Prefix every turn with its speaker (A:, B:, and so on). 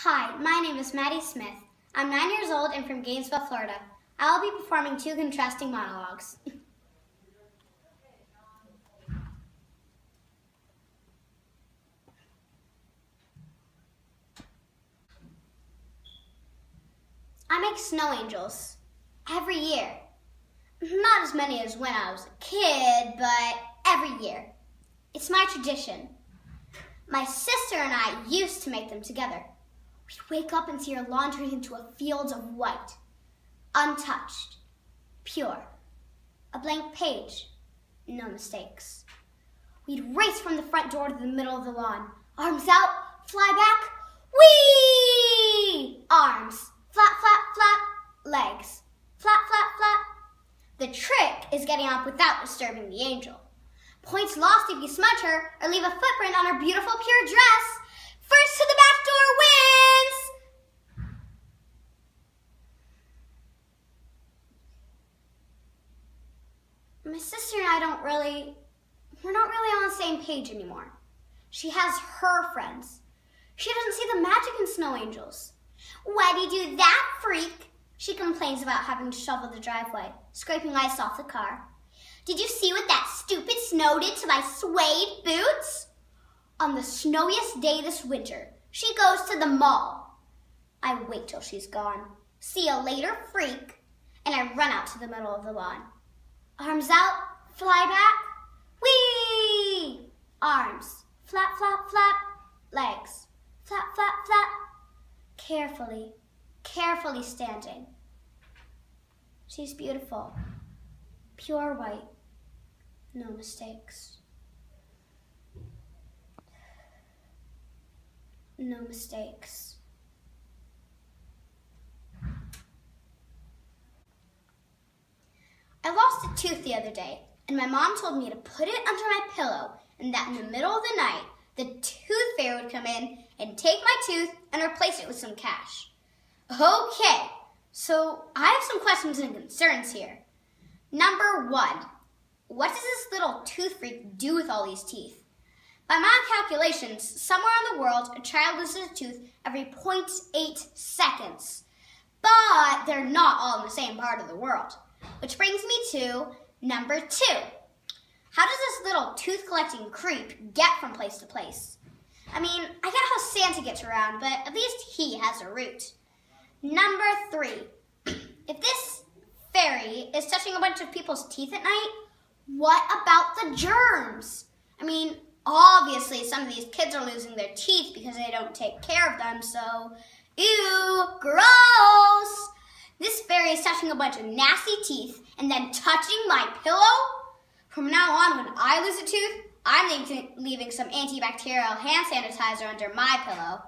A: Hi, my name is Maddie Smyth. I'm nine years old and from Gainesville, Florida. I will be performing two contrasting monologues. I make snow angels every year. Not as many as when I was a kid, but every year. It's my tradition. My sister and I used to make them together. We'd wake up and see our lawn turn into a field of white, untouched, pure, a blank page, no mistakes. We'd race from the front door to the middle of the lawn, arms out, fly back, whee! Arms, flap, flap, flap, legs, flap, flap, flap. The trick is getting up without disturbing the angel. Points lost if you smudge her or leave a footprint on her beautiful pure dress. First to the back door wins! My sister and I don't really, we're not really on the same page anymore. She has her friends. She doesn't see the magic in snow angels. Why do you do that, freak? She complains about having to shovel the driveway, scraping ice off the car. Did you see what that stupid snow did to my suede boots? On the snowiest day this winter, she goes to the mall. I wait till she's gone. See you later, freak. And I run out to the middle of the lawn. Arms out, fly back, whee! Arms, flap, flap, flap. Legs, flap, flap, flap. Carefully, carefully standing. She's beautiful, pure white no mistakes. No mistakes. I lost a tooth the other day, and my mom told me to put it under my pillow, and that in the middle of the night, the tooth fairy would come in and take my tooth and replace it with some cash. Okay, so I have some questions and concerns here. Number one, what does this little tooth freak do with all these teeth? By my calculations, somewhere in the world, a child loses a tooth every 0.8 seconds. But they're not all in the same part of the world. Which brings me to number two. How does this little tooth collecting creep get from place to place? I mean, I get how Santa gets around, but at least he has a route. Number three. If this fairy is touching a bunch of people's teeth at night, what about the germs? I mean, obviously some of these kids are losing their teeth because they don't take care of them, so ew, gross! This fairy is touching a bunch of nasty teeth and then touching my pillow? From now on, when I lose a tooth, I'm leaving some antibacterial hand sanitizer under my pillow.